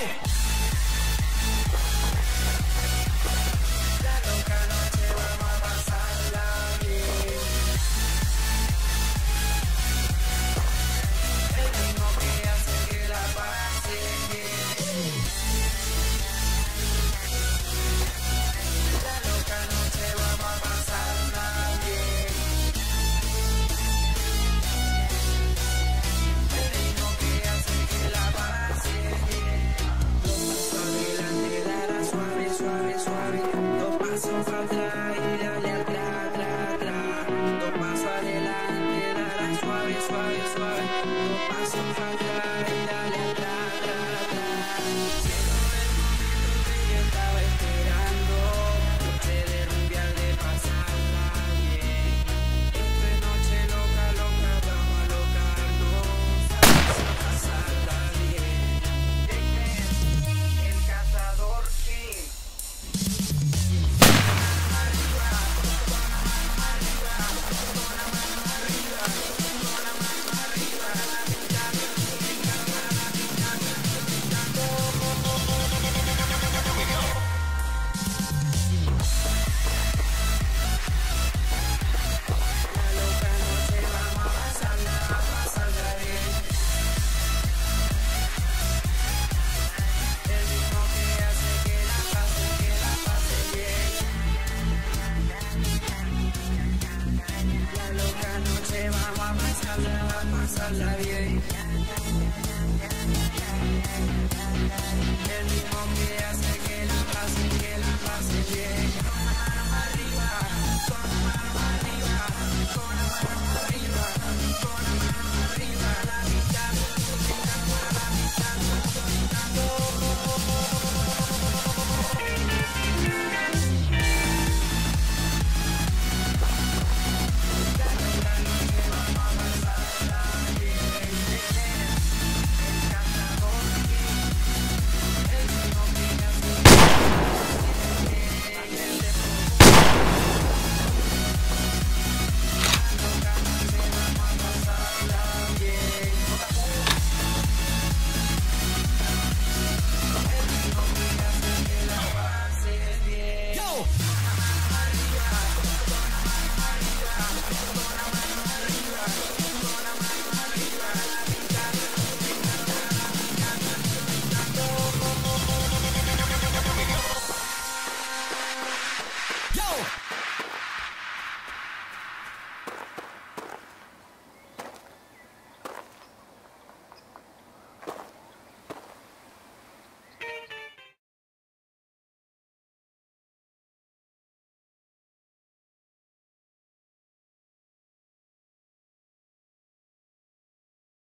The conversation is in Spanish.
go. Dos pasos atrás y dale al tra, tra, tra. Dos pasos adelante, dale suave, suave, suave. Dos pasos atrás y dale al tra, tra, tra. I love you.